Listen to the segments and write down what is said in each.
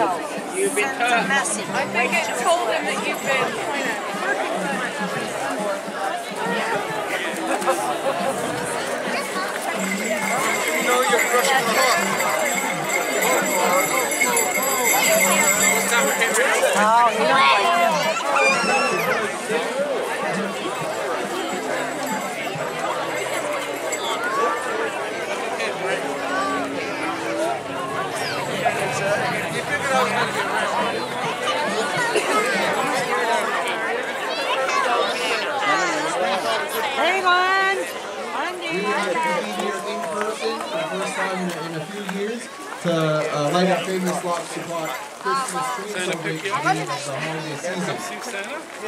You've been hurt. I think it told him that you've been kind years to uh, light up famous Lock Supply Christmas tree and celebrate the holiday season.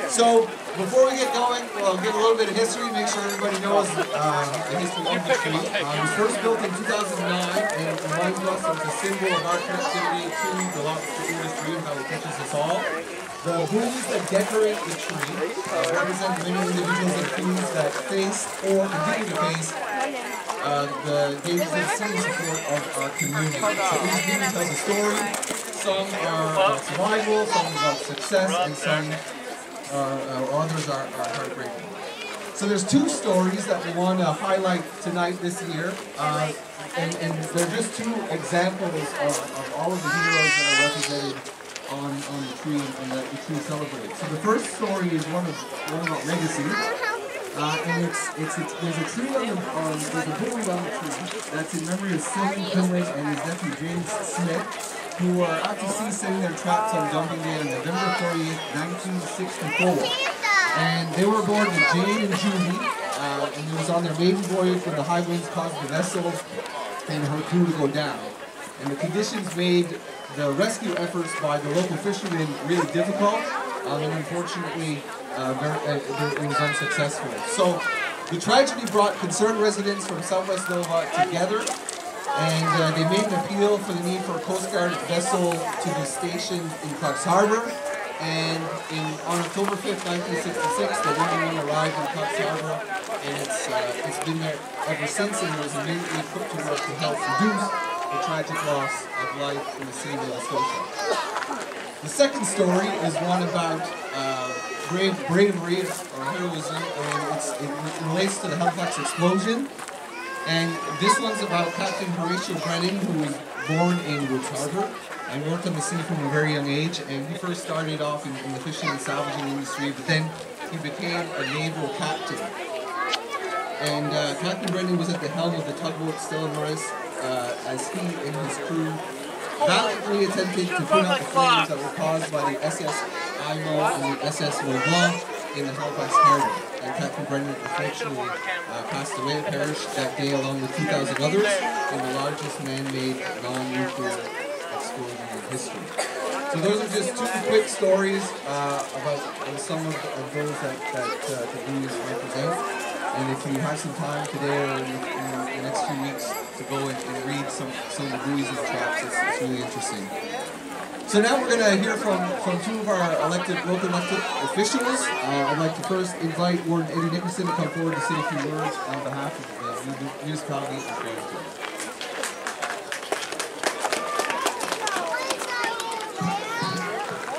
So before we get going, we'll give a little bit of history, make sure everybody knows uh, the history of the tree. Uh, it was first built in 2009 and it reminds us of the symbol of our connectivity to the lobster industry and how it touches us all. The booths that decorate the tree uh, represent many individuals and crews that face or continue to face uh, the dangers and serious support of our community. So each booth tells a story. Some are about survival, some about success, and some are, uh, others are, are heartbreaking. So there's two stories that we want to highlight tonight this year, uh, and, and they're just two examples of, of all of the heroes that are represented on, on the tree and that the tree celebrates. So the first story is one of one about legacy, uh, and it's, it's it's there's a tree on the on there's a building on the tree that's in memory of Sylvan Kinley and his nephew James Smith, who were out to sea setting their traps on dumping day on November 30th, 1964. And they were aboard the Jane and Judy, uh, and it was on their maiden voyage when the high winds caused the vessel and her crew to go down. And the conditions made the rescue efforts by the local fishermen really difficult, um, and unfortunately, uh, very, uh, it was unsuccessful. So the tragedy brought concerned residents from Southwest Nova together, and uh, they made an appeal for the need for a Coast Guard vessel to be stationed in Clark's Harbour. And in, on October 5th, 1966, the One arrived in Clark's Harbour, and it's, uh, it's been there ever since, and it was immediately put to work to help reduce the tragic loss of life in the city of Nova Scotia. The second story is one about uh, brave bravery or heroism, and it relates to the Halifax explosion. And this one's about Captain Horatio Brannen, who was born in Woods Harbor and worked on the sea from a very young age. And he first started off in, in the fishing and salvaging industry, but then he became a naval captain. And uh, Captain Brannen was at the helm of the tugboat Stella Maris uh, as he and his crew valiantly attempted to put out the flames that were caused by the SS Imo and the SS Mont Blanc in the Halifax Harbor. And Captain Brannen unfortunately uh, passed away and perished that day along with 2,000 others in the largest man-made non-nuclear explosion in history. So those are just two quick stories uh, about uh, some of, of those that, that uh, the buoys represent. And if you have some time today or in, in the next few weeks to go and, and read some, some of the buoys and traps, it's, it's really interesting. So now we're going to hear from, from two of our elected, local elected officials. Uh, I'd like to first invite Warden Eddie Nickerson to come forward to say a few words on behalf of the municipality of Barrington.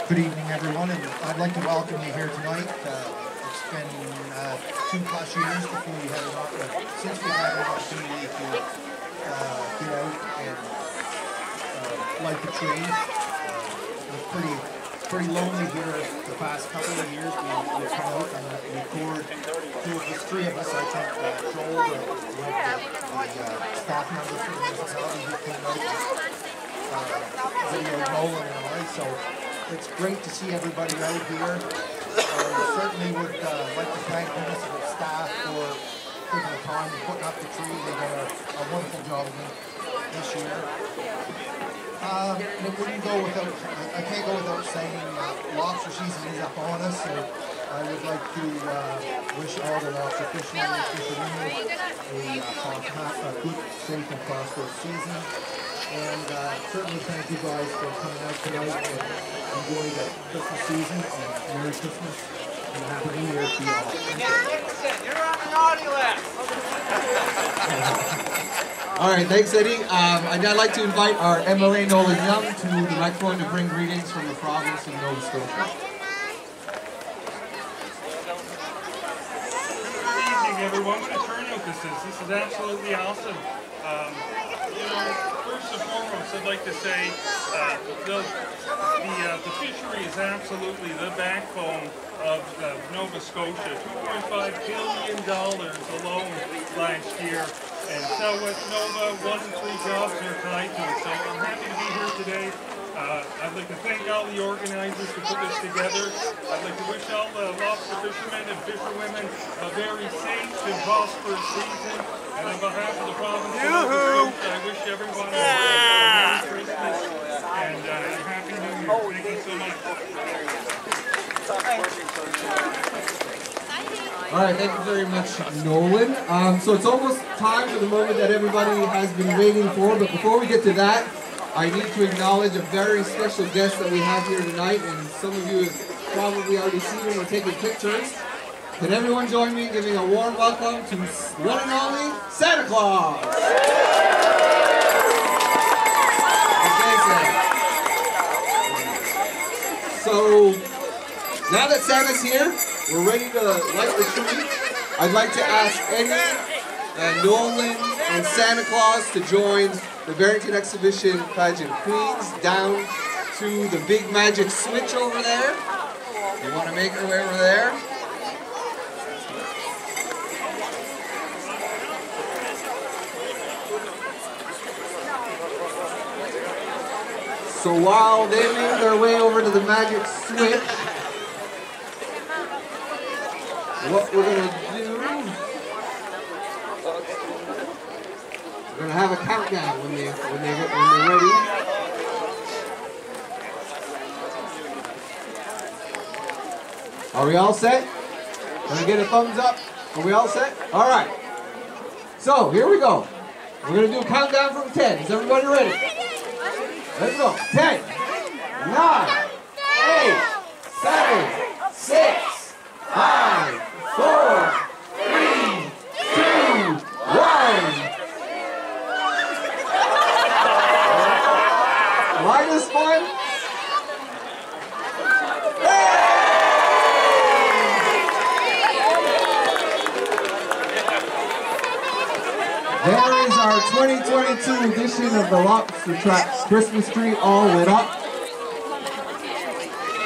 Good evening, everyone, and I'd like to welcome you here tonight. Uh, it's been uh, two plus years before we had an opportunity, since we had an opportunity to uh, get out and uh, light the tree. Was pretty, pretty lonely here the past couple of years. We, we come out and record two of the three of us. I think uh, Joel, the, the, the uh, staff members from the municipality who came out. Uh, video Nolan and I, so it's great to see everybody out here. Uh, certainly would uh, like to thank municipal staff for taking the time and putting up the tree. They did a, a wonderful job this year. Um, it wouldn't go without, I, I can't go without saying uh, lobster season is up on us. So I would like to uh, wish all the lobster fishermen and fisherwomen a, uh, a good, safe, and prosperous season. And uh, certainly thank you guys for coming out tonight and enjoying the Christmas season. And Merry Christmas You're on the naughty list. All right, thanks, Eddie. Um, I'd like to invite our MLA Nolan Young to the microphone to bring greetings from the province of Nova Scotia. Good evening, everyone. What a turnout this is. This is absolutely awesome. Um, first and foremost, I'd like to say uh, the the, uh, the fishery is absolutely the backbone of uh, Nova Scotia. 2.5 billion dollars alone last year, and Southwest Nova one in three jobs are tied to it. So I'm happy to be here today. Uh, I'd like to thank all the organizers who put this together. I'd like to wish all the lobster fishermen and fisherwomen a very safe and prosperous season. And on behalf of the province I wish everyone a Merry Christmas and a Happy New Year. Thank you so much. All right, thank you very much, Nolan. Um, so it's almost time for the moment that everybody has been waiting for, but before we get to that, I need to acknowledge a very special guest that we have here tonight, and some of you have probably already seen him or taken pictures. Can everyone join me in giving a warm welcome to one and only Santa Claus? Okay, So, now that Santa's here, we're ready to light the tree. I'd like to ask Eddie and Nolan and Santa Claus to join the Barrington Exhibition Pageant Queens down to the big magic switch over there. You want to make your way over there? So while they make their way over to the magic switch, what we're going to do, we're going to have a countdown when, they, when, they, when they're ready. Are we all set? Can I get a thumbs up? Are we all set? All right. So, here we go. We're going to do a countdown from 10. Is everybody ready? Let's go. 10, 9, 8, 7, 6, 5, 4, 3, 2, 1. Minus one. Is our 2022 edition of the Lobster Traps Christmas tree all lit up.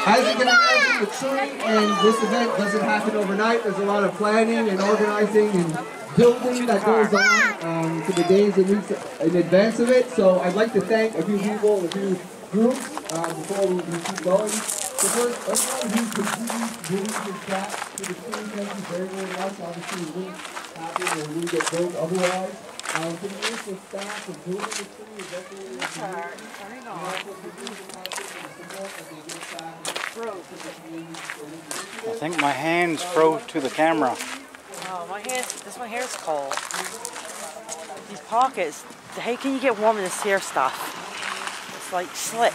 As you can imagine, the tree and this event doesn't happen overnight. There's a lot of planning and organizing and building that goes on um, for the days and weeks in advance of it. So I'd like to thank a few people, a few groups uh, before we, keep going. So first, everyone who contributes brings his back to the tree, thank you very, very much. Obviously, we wouldn't happen or we get built otherwise. Um, for the staff and building the tree, is definitely a community. We also produce content and support that they give back to the community for. I think my hands froze to the camera. Oh, my hands, this my hair's cold. These pockets, hey, can you get warm in this hair stuff? It's like slick.